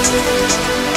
Música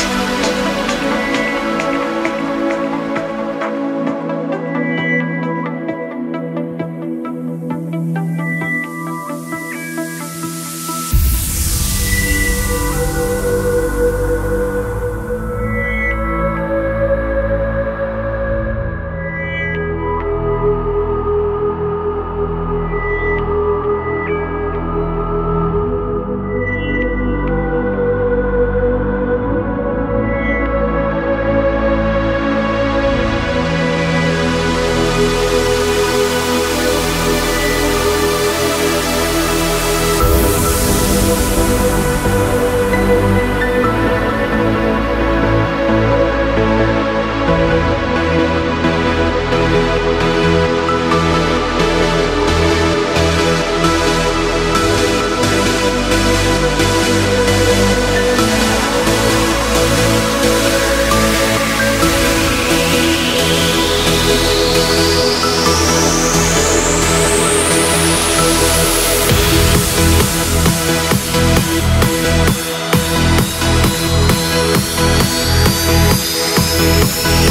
Bye.